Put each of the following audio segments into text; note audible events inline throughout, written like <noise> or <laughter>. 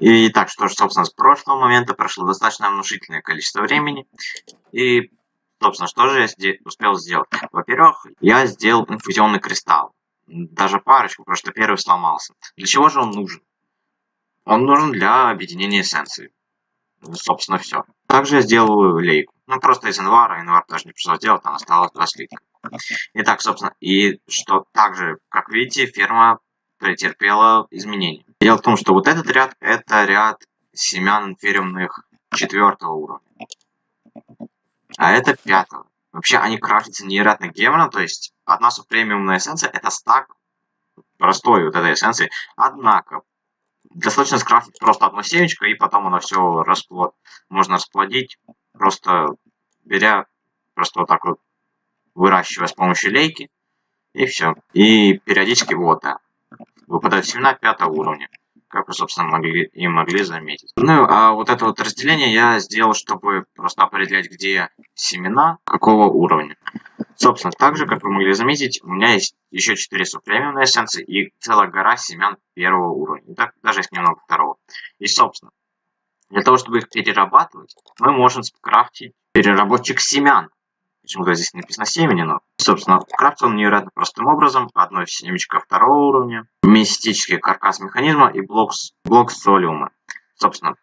И так, что же, собственно, с прошлого момента прошло достаточно внушительное количество времени. И, собственно, что же я успел сделать? Во-первых, я сделал инфузионный кристалл. Даже парочку, потому что первый сломался. Для чего же он нужен? Он нужен для объединения эссенции. Ну, собственно, все. Также я сделал лейку. Ну, просто из январа. Январ тоже не пришлось делать, там осталось два слитка. Итак, собственно, и что также, как видите, ферма претерпела изменения. Дело в том, что вот этот ряд, это ряд семян инфериумных четвертого уровня. А это пятого. Вообще, они крафтятся невероятно геморно, то есть одна супремиумная эссенция это стак простой вот этой эссенции. Однако, достаточно скрафтить просто одно семечко, и потом оно все расплод. Можно расплодить, просто беря, просто вот так вот выращивая с помощью лейки, и все. И периодически вот, да, выпадают семена пятого уровня как вы, собственно, могли и могли заметить. Ну, а вот это вот разделение я сделал, чтобы просто определять, где семена, какого уровня. Собственно, также, как вы могли заметить, у меня есть еще 4 супремиумные эссенции и целая гора семян первого уровня. Так, даже есть немного второго. И, собственно, для того, чтобы их перерабатывать, мы можем скрафтить переработчик семян. Почему-то здесь написано семени, но, собственно, крафтил он невероятно простым образом. Одно семечко второго уровня, мистический каркас механизма и блок, блок солиума. Собственно,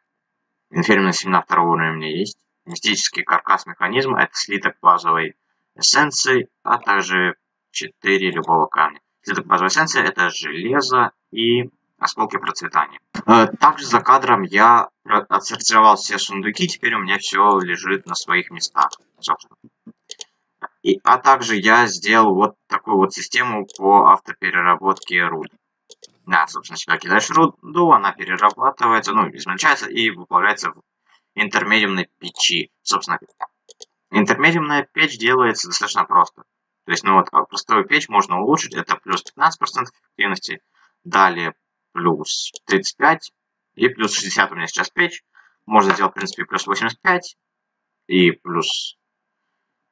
инфермные семена второго уровня у меня есть. Мистический каркас механизма – это слиток базовой эссенции, а также 4 любого камня. Слиток базовой эссенции – это железо и осколки процветания. Э, также за кадром я отсортировал все сундуки, теперь у меня все лежит на своих местах. Собственно. И, а также я сделал вот такую вот систему по автопереработке руд. Да, собственно, сюда кидаешь руду, она перерабатывается, ну, измельчается и выплавляется в интермедиумной печи. Собственно, интермедиумная печь делается достаточно просто. То есть, ну вот, а простую печь можно улучшить, это плюс 15% эффективности, далее плюс 35 и плюс 60 у меня сейчас печь. Можно сделать, в принципе, плюс 85 и плюс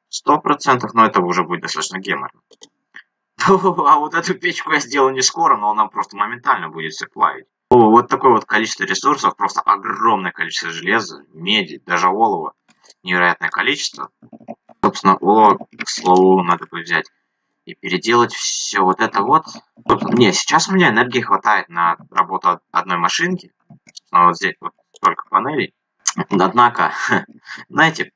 Сто процентов, но это уже будет достаточно геморно. <laughs> А вот эту печку я сделал не скоро, но она просто моментально будет все плавить. Вот такое вот количество ресурсов, просто огромное количество железа, меди, даже олова. Невероятное количество. Собственно, олова, к слову, надо бы взять и переделать все вот это вот. Не, сейчас у меня энергии хватает на работу одной машинки. Вот здесь вот столько панелей. Однако, <laughs> знаете,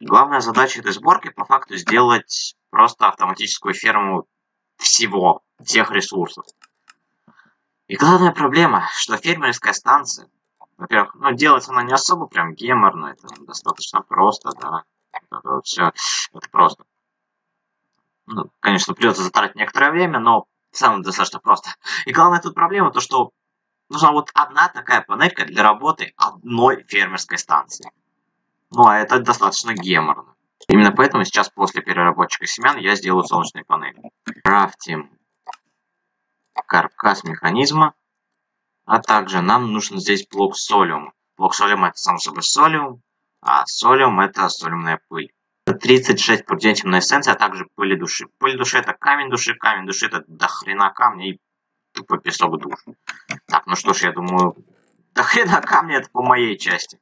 Главная задача этой сборки по факту сделать просто автоматическую ферму всего, всех ресурсов. И главная проблема, что фермерская станция, во-первых, ну, делается она не особо прям геморно, это достаточно просто, да. Это вот все, это просто. Ну, конечно, придется затратить некоторое время, но в целом достаточно просто. И главная тут проблема, то что нужна вот одна такая панелька для работы одной фермерской станции. Ну, а это достаточно геморно. Именно поэтому сейчас после переработчика семян я сделаю солнечные панели. Крафтим каркас механизма. А также нам нужен здесь блок солиума. Блок солиума это само собой солиум, а солиум это солиумная пыль. 36 пурдентимная эссенция, а также пыли души. Пыль души это камень души, камень души это дохрена камня и тупо песок души. Так, ну что ж, я думаю, дохрена камня это по моей части.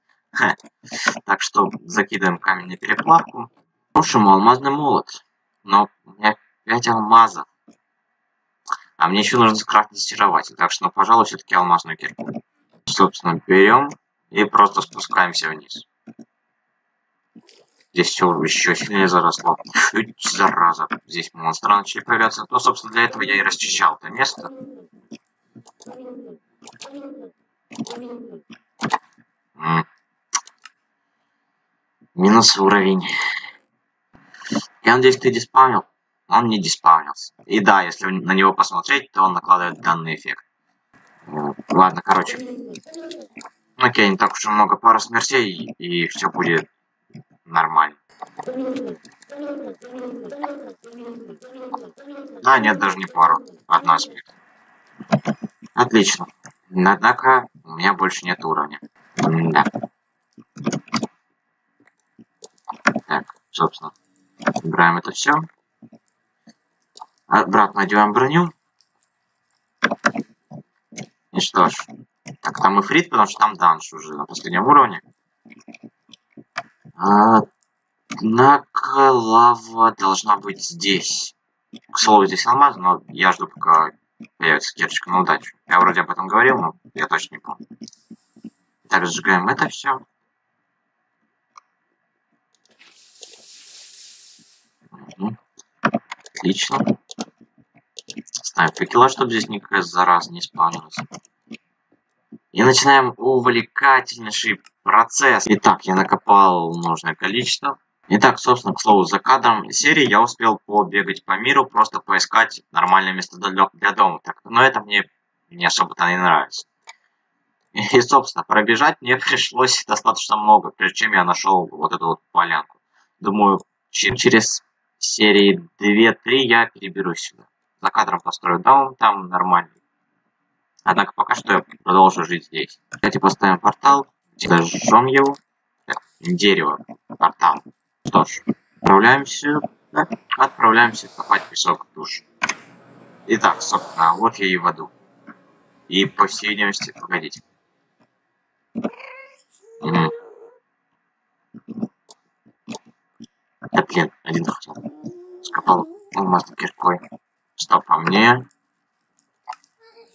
Так что закидываем камень на переплавку. Слушаем алмазный молот. Но у меня 5 алмазов. А мне еще нужно скрафтить стирователь. Так что, ну, пожалуй, все-таки алмазную кирку. Собственно, берем и просто спускаемся вниз. Здесь все еще сильнее заросло. Чуть зараза. Здесь монстры начали появляться. То, собственно, для этого я и расчищал это место. М Минус уровень. Я надеюсь, ты диспаунил. Он не диспаунился. И да, если на него посмотреть, то он накладывает данный эффект. Ладно, короче. Окей, не так уж и много пара смертей, и все будет нормально. Да, нет, даже не пару. Одна смерть. Отлично. Однако, у меня больше нет уровня. да. Так, собственно, убираем это все. Обратно одеваем броню. И что ж, Так, там и фрит, потому что там данж уже на последнем уровне. Однако лава должна быть здесь. К слову, здесь алмаз, но я жду, пока появится кирочка на удачу. Я вроде об этом говорил, но я точно не помню. Так, сжигаем это все. Отлично. Ставим факела, чтобы здесь никакая зараза не спавнилась. И начинаем увлекательнейший процесс. Итак, я накопал нужное количество. Итак, собственно, к слову, за кадром серии я успел побегать по миру, просто поискать нормальное место для, дома. Так, но это мне не особо-то не нравится. И, собственно, пробежать мне пришлось достаточно много, прежде чем я нашел вот эту вот полянку. Думаю, через серии 2-3 я переберусь сюда. За кадром построю дом, там нормальный. Однако пока что я продолжу жить здесь. Кстати, поставим портал, зажжем его. Так, дерево, портал. Что ж, отправляемся, да, отправляемся копать песок в душ. Итак, собственно, вот я и в аду. И по всей видимости, погодите. Угу. Да блин, один хотел. Скопал алмазной киркой. Стоп, а мне...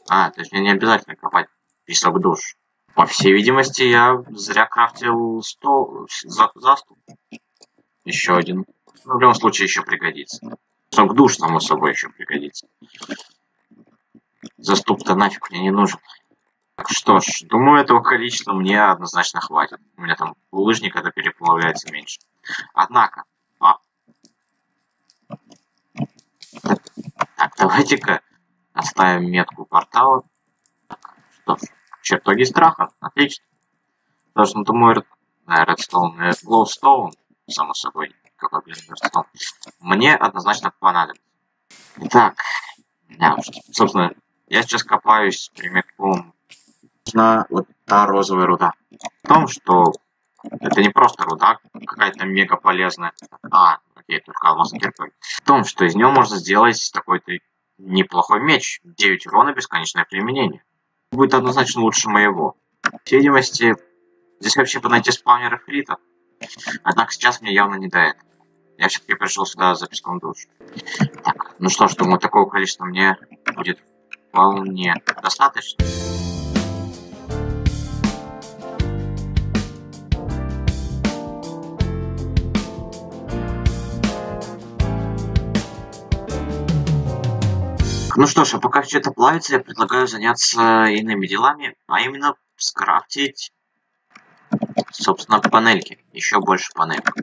А, то есть мне не обязательно копать песок душ. По всей видимости, я зря крафтил стол, за, заступ. Еще один. Ну, в любом случае, еще пригодится. Сок душ, само собой, еще пригодится. Заступ-то нафиг мне не нужен. Так что ж, думаю, этого количества мне однозначно хватит. У меня там булыжник это переплавляется меньше. Однако... А... Так, давайте-ка оставим метку портала. Что ж, чертоги страха. Отлично. Потому что, ну, думаю, Redstone и Glowstone, само собой, какой, блин, Redstone, мне однозначно понадобится. Итак, да, собственно, я сейчас копаюсь прямиком на вот та розовая руда. В том, что это не просто руда какая-то мега полезная. А, окей, только алмазный кирпич. В том, что из него можно сделать такой-то неплохой меч. 9 урона, бесконечное применение. Будет однозначно лучше моего. По всей видимости, здесь вообще бы найти спавнеры фритов. Однако сейчас мне явно не до этого. Я все-таки пришел сюда за песком душ. Так, ну что ж, думаю, такого количества мне будет вполне достаточно. Ну что ж, а пока все это плавится, я предлагаю заняться иными делами, а именно скрафтить, собственно, панельки. Еще больше панелек.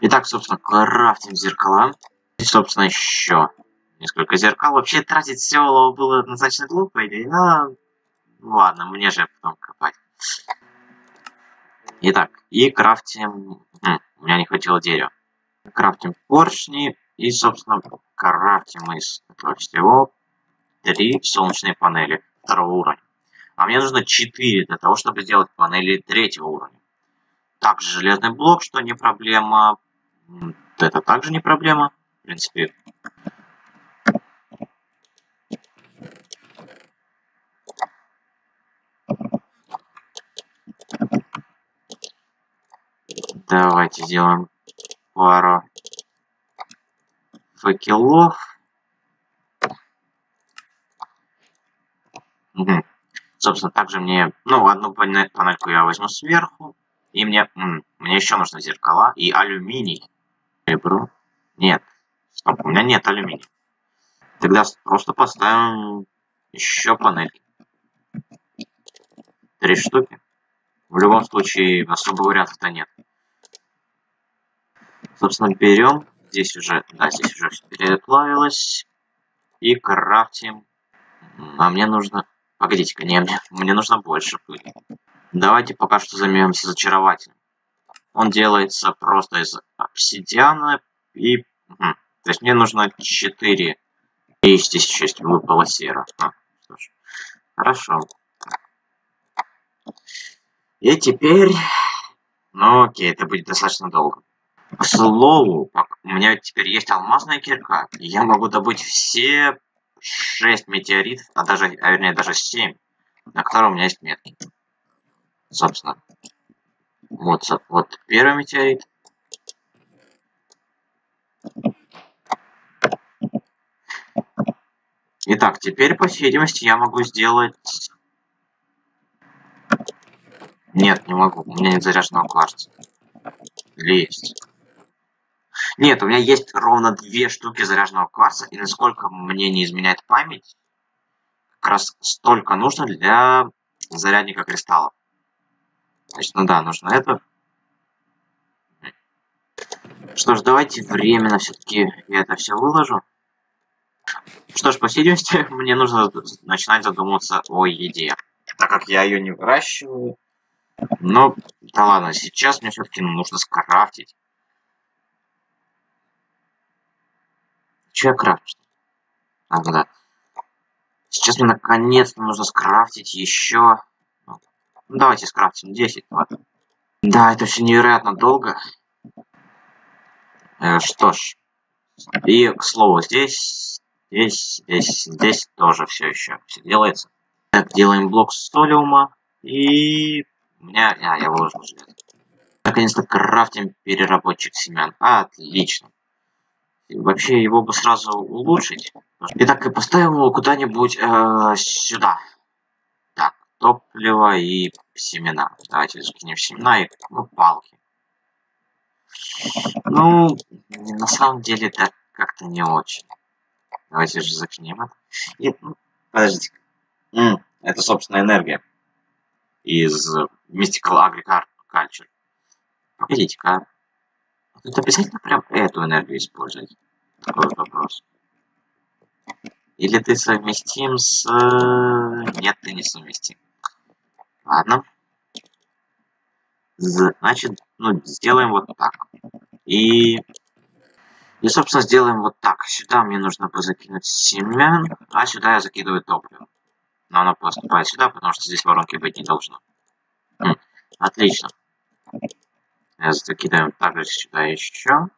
Итак, собственно, крафтим зеркала. И, собственно, еще несколько зеркал. Вообще тратить все было однозначно глупо, но ладно, мне же потом копать. Итак, и крафтим... Хм, у меня не хватило дерева. Крафтим поршни и, собственно, крафтим из этого всего три солнечные панели второго уровня. А мне нужно 4 для того, чтобы сделать панели третьего уровня. Также железный блок, что не проблема. Это также не проблема. В принципе, Давайте сделаем пару факелов. Угу. Собственно, также мне... Ну, одну панельку я возьму сверху. И мне... Мне еще нужно зеркала и алюминий. Ребро. Нет. Стоп, у меня нет алюминия. Тогда просто поставим еще панельки. Три штуки. В любом случае, особо вариантов-то нет. Собственно, берем Здесь уже, да, здесь уже все переплавилось. И крафтим. А мне нужно... Погодите-ка, не, мне, мне нужно больше пыли. Давайте пока что займемся зачарователем. Он делается просто из обсидиана и... То есть мне нужно 4. И здесь еще есть выпала сера. А, что ж. Хорошо. И теперь... Ну окей, это будет достаточно долго. К слову, у меня теперь есть алмазная кирка, и я могу добыть все шесть метеоритов, а даже, а вернее даже семь. на котором у меня есть метки. Собственно. Вот, вот первый метеорит. Итак, теперь, по всей видимости, я могу сделать... Нет, не могу. У меня нет заряженного кварца. Или есть? Нет, у меня есть ровно две штуки заряженного кварца, и насколько мне не изменяет память, как раз столько нужно для зарядника кристаллов. Значит, ну да, нужно это. Что ж, давайте временно все-таки я это все выложу. Что ж, по всей видимости, <laughs> мне нужно начинать задумываться о еде. Так как я ее не выращиваю. Но, да ладно, сейчас мне все-таки нужно скрафтить. Че я крафчу? А, да. Сейчас мне наконец-то нужно скрафтить еще... Ну, давайте скрафтим 10, ладно. Да, это все невероятно долго. Э, что ж. И, к слову, здесь Здесь, здесь, здесь тоже все еще все делается. Так, делаем блок столиума. И у меня... А, я выложил железо. Наконец-то крафтим переработчик семян. Отлично. Вообще его бы сразу улучшить. Итак, и поставим его куда-нибудь э, сюда. Так, топливо и семена. Давайте закинем семена и ну, палки. Ну, на самом деле, так как-то не очень. Давайте же закинем это. И, ну, подождите. -м, это, собственно, энергия. Из Mystical Agriculture. Погодите-ка. Тут обязательно прям эту энергию использовать? Такой вот вопрос. Или ты совместим с... Нет, ты не совместим. Ладно. Значит, ну, сделаем вот так. И и, собственно, сделаем вот так. Сюда мне нужно закинуть семян, а сюда я закидываю топливо. Но оно поступает сюда, потому что здесь воронки быть не должно. М, отлично. Закидаем также сюда еще.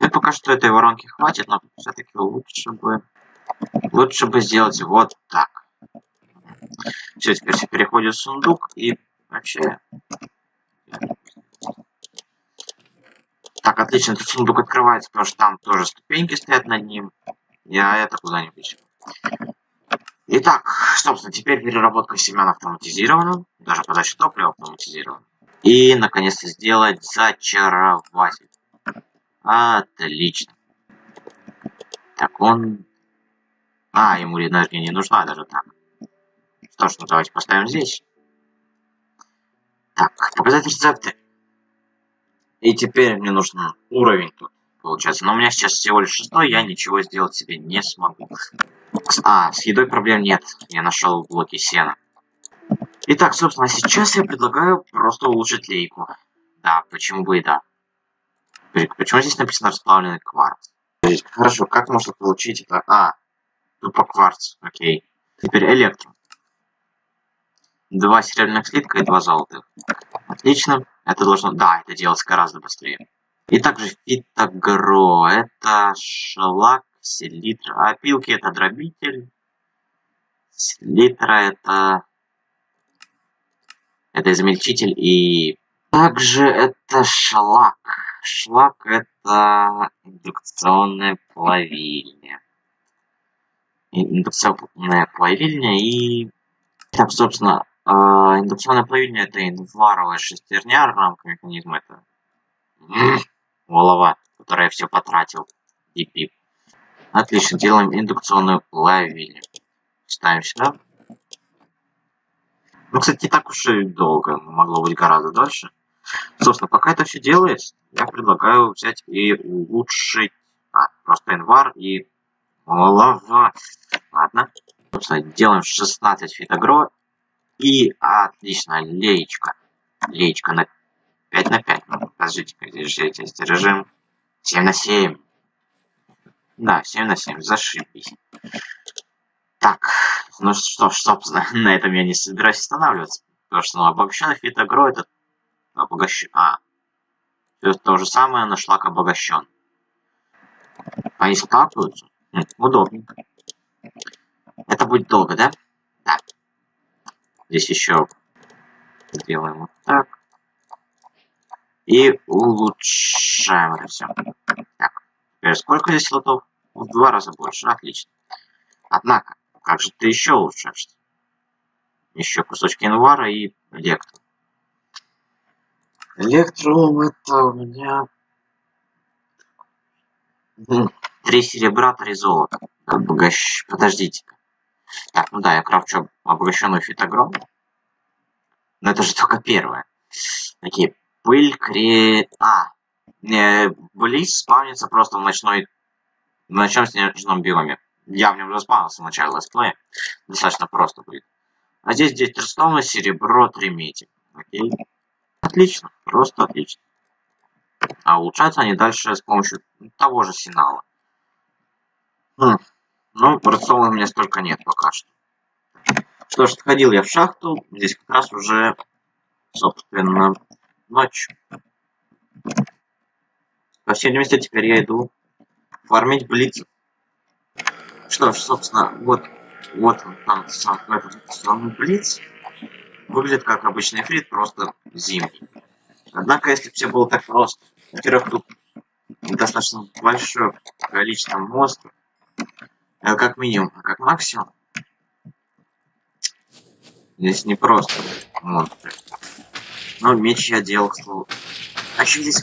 И пока что этой воронки хватит, но все-таки лучше бы... Лучше бы сделать вот так. Все, теперь переходим в сундук и вообще... Так, отлично, тут сундук открывается, потому что там тоже ступеньки стоят над ним. Я это куда-нибудь. Итак, собственно, теперь переработка семян автоматизирована. Даже подача топлива автоматизирована. И, наконец-то, сделать зачарователь. Отлично. Так, он... А, ему энергия не нужна даже так. Что ж, ну давайте поставим здесь. Так, показать рецепты. И теперь мне нужен уровень тут, получается. Но у меня сейчас всего лишь шестой, я ничего сделать себе не смогу. А, с едой проблем нет. Я нашел блоки сена. Итак, собственно, сейчас я предлагаю просто улучшить лейку. Да, почему бы и да. Почему здесь написано расплавленный кварц? Хорошо, как можно получить это? А, тупо кварц, окей. Теперь электро. Два серебряных слитка и два золотых. Отлично. Это должно... Да, это делать гораздо быстрее. И также фитогро. Это шлак, селитра. Опилки это дробитель. Селитра это... Это измельчитель и... Также это шлак. Шлак это индукционная плавильня. Индукционная плавильня и... Так, собственно, а, индукционная плавильня это инваровая шестерня, рамка механизма это голова, которая все потратил. Дип-дип. Отлично, делаем индукционную плавильню. Ставим сюда. Ну, кстати, не так уж и долго, могло быть гораздо дольше. Собственно, пока это все делается, я предлагаю взять и улучшить... А, просто инвар и лава. Ладно. Собственно, делаем 16 фитогро и отлично, леечка. Леечка на 5 на 5. Ну, подождите-ка, держите режим. 7 на 7. Да, 7 на 7, зашибись. Так, ну что ж, собственно, на этом я не собираюсь останавливаться. Потому что ну, обогащенный вид агро это обогащен... А, это то же самое, но шлак обогащен. Они сталкиваются? Хм, удобненько. Это будет долго, да? Да. Здесь еще сделаем вот так. И улучшаем это все. Так, теперь сколько здесь слотов? В два раза больше, отлично. Однако, как же ты еще улучшаешь? Еще кусочки инвара и электро. Электрум это у меня... Три серебра, три золота. Обогащ... Подождите. Так, ну да, я крафчу обогащенную фитогром. Но это же только первое. Такие, пыль, кре... А, не, Близ спавнится просто в ночной... В ночном снежном биоме. Я в нем заспавнился в начале летсплея. Достаточно просто будет. А здесь 10 ростова, серебро, 3 меди. Окей. Отлично, просто отлично. А улучшаются они дальше с помощью того же сигнала. Хм. Ну, рациона у меня столько нет пока что. Что ж, ходил я в шахту. Здесь как раз уже, собственно, ночь. По всей видимости, теперь я иду фармить блиц. Что ж, собственно, вот, вот там, сам, этот самый блиц. Выглядит как обычный фрит, просто зимний. Однако, если все было так просто, во-первых, тут достаточно большое количество монстров, э, как минимум, а как максимум, здесь не просто монстры. Но меч я делал, к слову. А что здесь?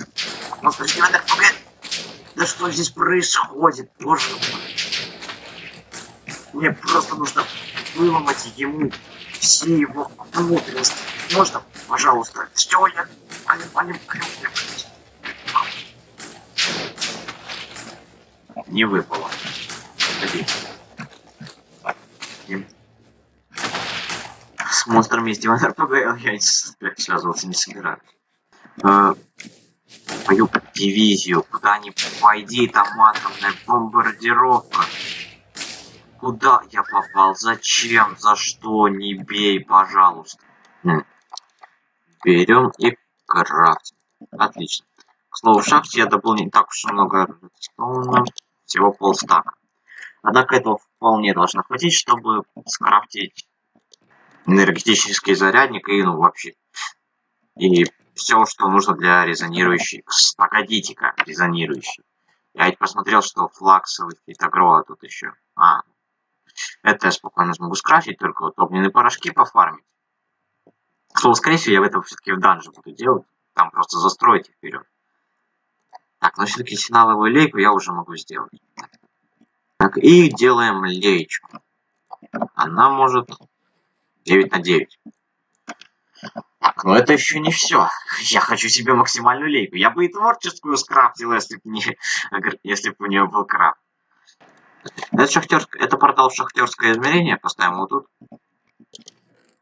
Монстр надо пугать. Да что здесь происходит? Боже мой. Мне просто нужно выломать ему все его внутренности. Можно, пожалуйста? Все, я... Не выпало. С монстрами из Диван РПГ я связываться не собираюсь. Э, мою дивизию, куда ни пойди, там атомная бомбардировка. Куда я попал? Зачем? За что? Не бей, пожалуйста. Берем и крафтим. Отлично. К слову, в шахте я добыл не так уж и много редстоуна. Всего полстака. Однако этого вполне должно хватить, чтобы скрафтить энергетический зарядник и, ну, вообще, и все, что нужно для резонирующей. Погодите-ка, резонирующий. Я ведь посмотрел, что флаксовый фитогроа тут еще. Это я спокойно смогу скрафтить, только вот огненные порошки пофармить. К слову, скорее всего, я в этом все-таки в данже буду делать. Там просто застроить их вперед. Так, но все-таки сигналовую лейку я уже могу сделать. Так, и делаем леечку. Она может 9 на 9. Так, но это еще не все. Я хочу себе максимальную лейку. Я бы и творческую скрафтил, если бы не, <laughs> если бы у нее был крафт. Это, шахтерск... это портал шахтерское измерение, поставим его тут.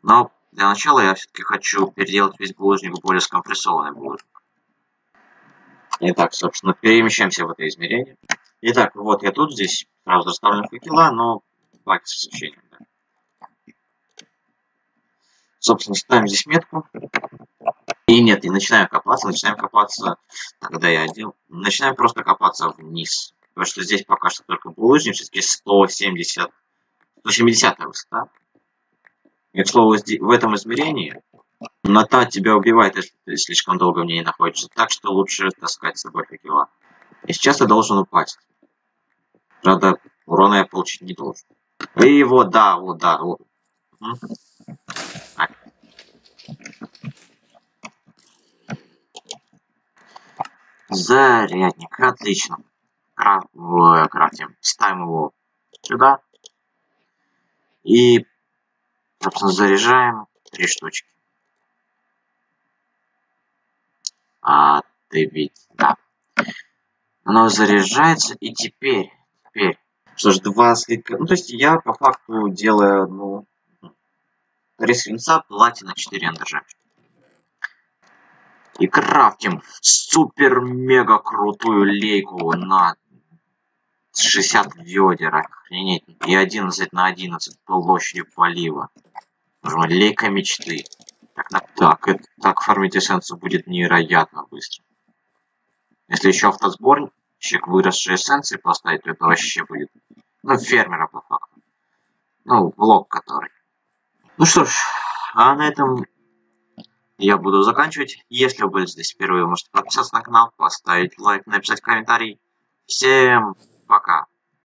Но для начала я все-таки хочу переделать весь булыжник в более скомпрессованный булыжник. Итак, собственно, перемещаемся в это измерение. Итак, вот я тут, здесь сразу расставлен факела, но баки с освещением. Да. Собственно, ставим здесь метку. И нет, не начинаем копаться, начинаем копаться, когда я одел, начинаем просто копаться вниз. Потому что здесь пока что только булыжник, все-таки 170, 170 высота. И, к слову, в этом измерении нота тебя убивает, если ты слишком долго в ней находишься. Так что лучше таскать с собой факела. И сейчас я должен упасть. Правда, урона я получить не должен. И вот, да, вот, да, вот. Зарядник, отлично в крафте. Ставим его сюда. И, собственно, заряжаем три штучки. А, ты ведь, да. Оно заряжается, и теперь, теперь, что ж, два слитка. Ну, то есть я по факту делаю, ну, три свинца, платина, 4 эндержа. И крафтим супер-мега крутую лейку на 60 ведер, охренеть. И 11 на 11 площади полива. Лейка мечты. Так, так, это, так фармить эссенцию будет невероятно быстро. Если еще автосборщик выросшие эссенции поставить, то это вообще будет... Ну, фермера по факту. Ну, блок который. Ну что ж, А на этом я буду заканчивать. Если вы были здесь впервые, можете подписаться на канал, поставить лайк, написать комментарий. Всем пока!